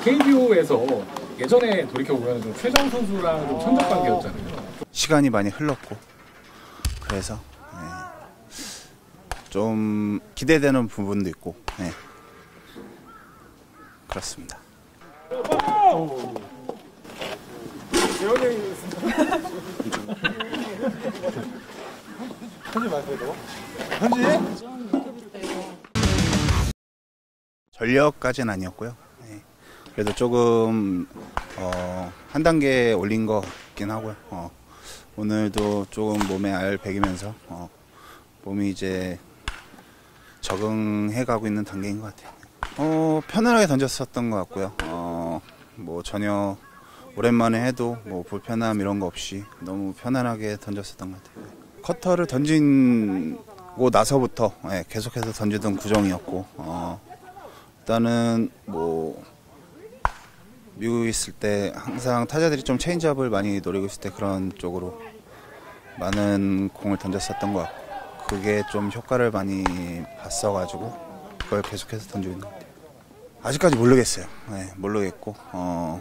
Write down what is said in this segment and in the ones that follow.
KBO에서 예전에 돌이켜 보면 좀 최정 선수랑 좀 천적 관계였잖아요. 시간이 많이 흘렀고 그래서 예, 좀 기대되는 부분도 있고 예, 그렇습니다. 전력까지는 아니었고요. 예, 그래도 조금 어, 한 단계 올린 것 같긴 하고요. 어, 오늘도 조금 몸에 알 배기면서 어, 몸이 이제 적응해 가고 있는 단계인 것 같아요. 어, 편안하게 던졌었던 것 같고요. 어, 뭐 전혀 오랜만에 해도 뭐 불편함 이런 거 없이 너무 편안하게 던졌었던 것 같아요. 커터를 던지고 나서부터 예, 계속해서 던지던 구정이었고 어, 일단은 뭐 미국에 있을 때 항상 타자들이 좀 체인지업을 많이 노리고 있을 때 그런 쪽으로 많은 공을 던졌었던 것 같고 그게 좀 효과를 많이 봤어가지고 그걸 계속해서 던지고 있는 것 같아요. 아직까지 모르겠어요. 네, 모르겠고 어,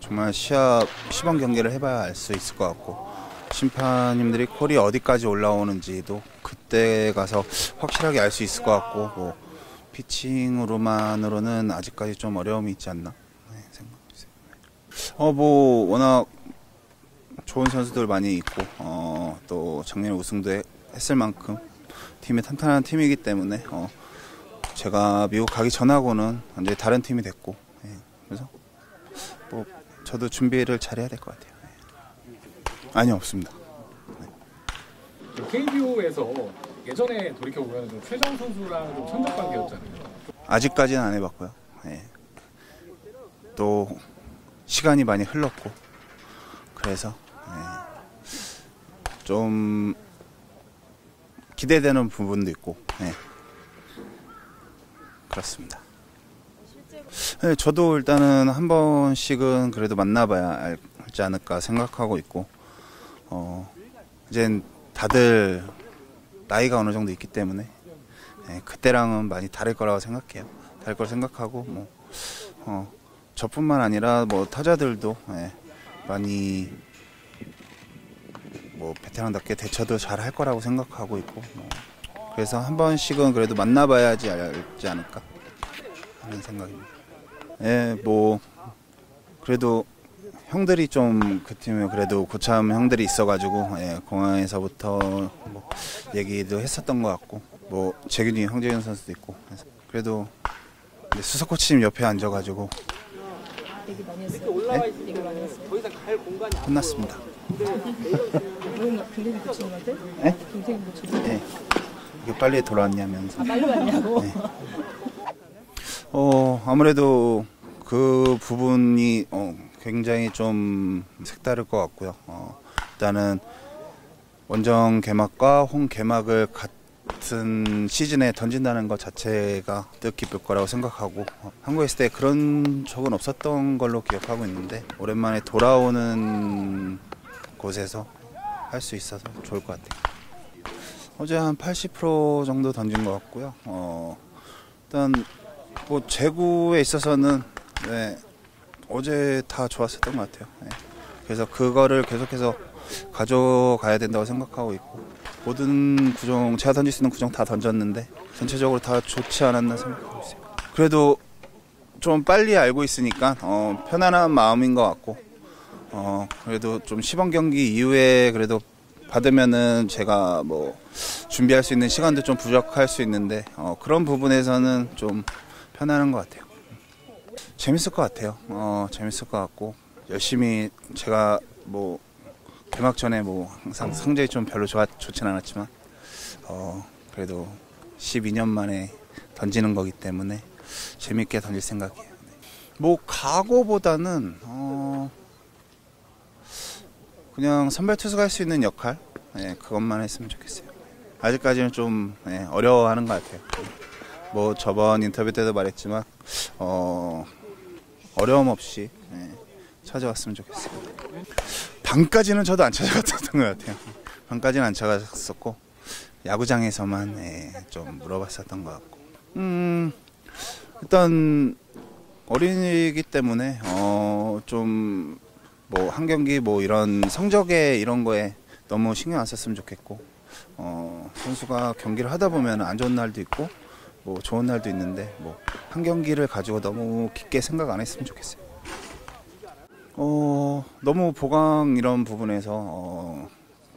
정말 시합 시범 경기를 해봐야 알 수 있을 것 같고 심판님들이 콜이 어디까지 올라오는지도 그때 가서 확실하게 알 수 있을 것 같고 뭐 피칭으로만으로는 아직까지 좀 어려움이 있지 않나. 어 뭐 워낙 좋은 선수들 많이 있고 어, 또 작년에 우승도 해- 했을 만큼 팀이 탄탄한 팀이기 때문에 어, 제가 미국 가기 전하고는 완전히 다른 팀이 됐고 예, 그래서 뭐 저도 준비를 잘해야 될 것 같아요. 예. 아니요 없습니다. KBO에서 예전에 돌이켜 보면 좀 최정 선수랑 좀 천적 관계였잖아요. 아직까지는 안 해봤고요. 예. 또 시간이 많이 흘렀고 그래서 예. 좀 기대되는 부분도 있고 예. 그렇습니다. 네, 저도 일단은 한 번씩은 그래도 만나봐야 알지 않을까 생각하고 있고 어, 이젠 다들 나이가 어느 정도 있기 때문에 예, 그때랑은 많이 다를 거라고 생각해요. 다를 걸 생각하고 뭐 어, 저뿐만 아니라 뭐 타자들도 예, 많이 뭐 베테랑답게 대처도 잘 할 거라고 생각하고 있고 뭐 그래서 한 번씩은 그래도 만나봐야지 알지 않을까 하는 생각입니다. 예, 뭐 그래도 형들이 좀 그 팀에 그래도 고참 형들이 있어가지고 예, 공항에서부터 뭐 얘기도 했었던 것 같고 뭐 재균이 형재균 선수도 있고 그래도 수석 코치님 옆에 앉아가지고 얘기 많이 했어요. 얘기 많이 했어요. 혼났습니다. 누군가 동생이 고치는 건데? 네? 동생이 고치는 예, 이게 빨리 돌아왔냐면서 아, 빨리 왔냐고? 네. 어 아무래도 그 부분이 어, 굉장히 좀 색다를 것 같고요. 어, 일단은 원정 개막과 홈 개막을 같 은 시즌에 던진다는 것 자체가 뜻깊을 거라고 생각하고 어, 한국에 있을 때 그런 적은 없었던 걸로 기억하고 있는데 오랜만에 돌아오는 곳에서 할 수 있어서 좋을 것 같아요. 어제 한 80% 정도 던진 것 같고요. 어, 일단 뭐 제구에 있어서는 네, 어제 다 좋았었던 것 같아요. 네. 그래서 그거를 계속해서 가져가야 된다고 생각하고 있고 모든 구종 제가 던질 수 있는 구종 다 던졌는데 전체적으로 다 좋지 않았나 생각하고 있어요. 그래도 좀 빨리 알고 있으니까 어, 편안한 마음인 것 같고 어, 그래도 좀 시범 경기 이후에 그래도 받으면은 제가 뭐 준비할 수 있는 시간도 좀 부족할 수 있는데 어, 그런 부분에서는 좀 편안한 것 같아요. 재밌을 것 같아요. 어, 재밌을 것 같고 열심히 제가 뭐 개막 전에 뭐 항상 성적이 좀 별로 좋아 좋진 않았지만 어, 그래도 12년 만에 던지는 거기 때문에 재밌게 던질 생각이에요. 뭐 각오보다는 어, 그냥 선발 투수가 할 수 있는 역할 예, 그것만 했으면 좋겠어요. 아직까지는 좀 예, 어려워하는 것 같아요. 뭐 저번 인터뷰 때도 말했지만 어, 어려움 없이 예, 찾아왔으면 좋겠어요. 방까지는 저도 안 찾아갔던 것 같아요. 방까지는 안 찾아갔었고 야구장에서만 예, 좀 물어봤었던 것 같고 음, 일단 어린이기 때문에 어, 좀 뭐 한 경기 뭐 이런 성적에 이런 거에 너무 신경 안 썼으면 좋겠고 어, 선수가 경기를 하다 보면 안 좋은 날도 있고 뭐 좋은 날도 있는데 뭐 한 경기를 가지고 너무 깊게 생각 안 했으면 좋겠어요. 어, 너무 보강 이런 부분에서 어,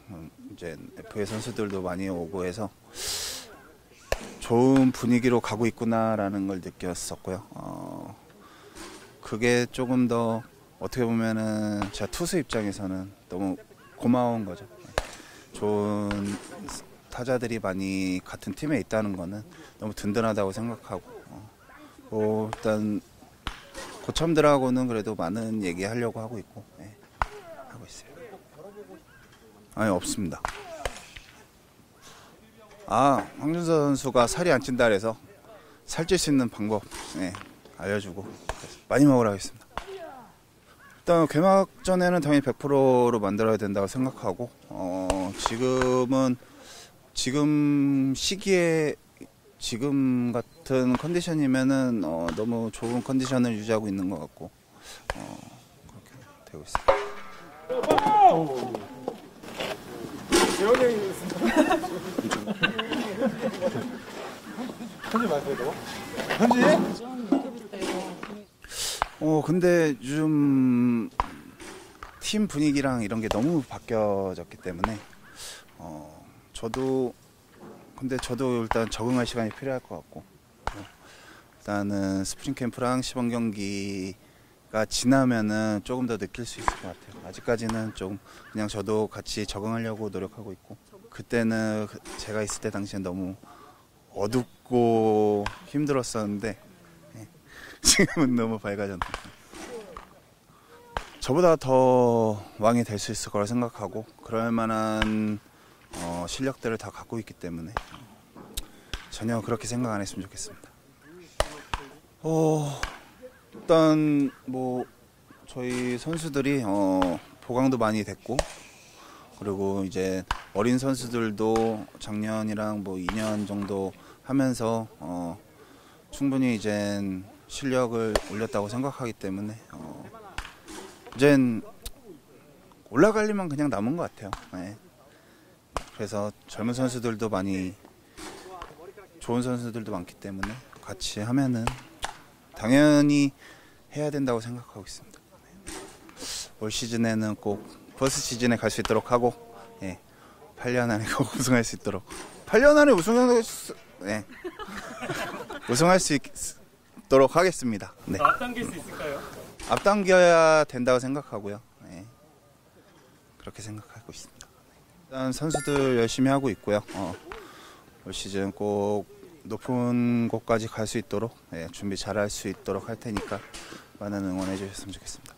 음, 이제 FA 선수들도 많이 오고 해서 좋은 분위기로 가고 있구나라는 걸 느꼈었고요. 어, 그게 조금 더 어떻게 보면은 제가 투수 입장에서는 너무 고마운 거죠. 좋은 타자들이 많이 같은 팀에 있다는 거는 너무 든든하다고 생각하고 어, 뭐 일단 고참들하고는 그래도 많은 얘기 하려고 하고 있고 예, 하고 있어요. 아니 없습니다. 아 황준서 선수가 살이 안 찐다 그래서 살찔 수 있는 방법 예, 알려주고 많이 먹으라고 했습니다. 일단 개막 전에는 당연히 100%로 만들어야 된다고 생각하고 어, 지금은 지금 시기에 지금 같은 컨디션이면은 어, 너무 좋은 컨디션을 유지하고 있는 것 같고 어, 그렇게 되고 있습니다. 어 근데 요즘 팀 분위기랑 이런 게 너무 바뀌어졌기 때문에 어 저도 근데 저도 일단 적응할 시간이 필요할 것 같고 어, 일단은 스프링 캠프랑 시범 경기가 지나면은 조금 더 느낄 수 있을 것 같아요. 아직까지는 좀 그냥 저도 같이 적응하려고 노력하고 있고 그때는 그- 제가 있을 때 당시엔 너무 어둡고 힘들었었는데 예, 지금은 너무 밝아졌네. 저보다 더 왕이 될 수 있을 거라 생각하고 그럴 만한 어, 실력들을 다 갖고 있기 때문에 전혀 그렇게 생각 안 했으면 좋겠습니다. 어, 일단 뭐 저희 선수들이 어, 보강도 많이 됐고 그리고 이제 어린 선수들도 작년이랑 뭐 2년 정도 하면서 어, 충분히 이젠 실력을 올렸다고 생각하기 때문에 어, 이젠 올라갈 일만 그냥 남은 것 같아요. 네. 그래서 젊은 선수들도 많이 좋은 선수들도 많기 때문에 같이 하면은 당연히 해야 된다고 생각하고 있습니다. 네. 올 시즌에는 꼭 포스트 시즌에 갈 수 있도록 하고 예. 8년 안에 꼭 우승할 수 있도록 8년 안에 우승할 수 네. 우승할 수 있도록 하겠습니다. 네. 앞당길 수 있을까요? 앞당겨야 된다고 생각하고요. 네. 그렇게 생각하고 있습니다. 일단 선수들 열심히 하고 있고요. 어, 올 시즌 꼭 높은 곳까지 갈 수 있도록 예, 준비 잘 할 수 있도록 할 테니까 많은 응원해 주셨으면 좋겠습니다.